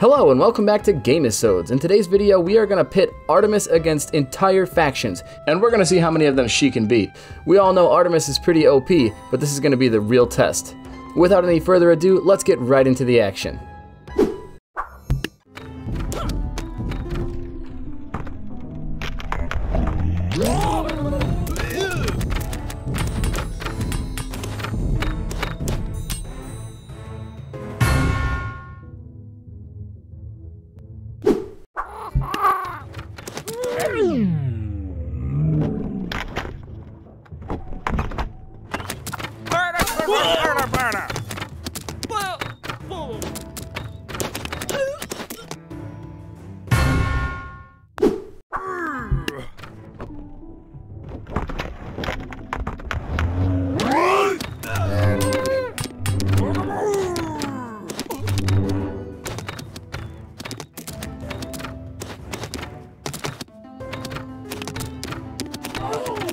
Hello and welcome back to Gamesodes. In today's video, we are going to pit Artemis against entire factions, and we're going to see how many of them she can beat. We all know Artemis is pretty OP, but this is going to be the real test. Without any further ado, let's get right into the action. Woo! Oh.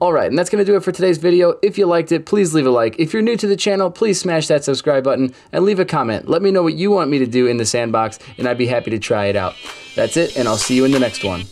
Alright, and that's going to do it for today's video. If you liked it, please leave a like. If you're new to the channel, please smash that subscribe button and leave a comment. Let me know what you want me to do in the sandbox, and I'd be happy to try it out. That's it, and I'll see you in the next one.